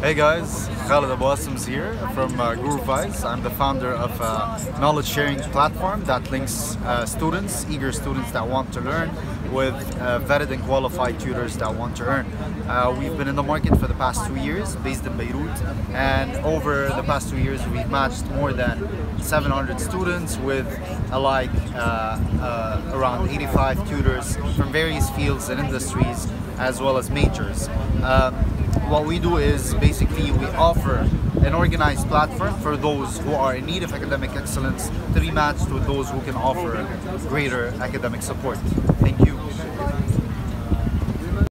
Hey guys, Khalid Abou Kassem's here from uh, Guruvise. I'm the founder of a knowledge sharing platform that links uh, students, eager students that want to learn, with uh, vetted and qualified tutors that want to earn. Uh, we've been in the market for the past two years, based in Beirut, and over the past two years, we've matched more than 700 students with alike uh, uh, around 85 tutors from various fields and industries, as well as majors. Um, what we do is basically we offer an organized platform for those who are in need of academic excellence to be matched with those who can offer greater academic support. Thank you.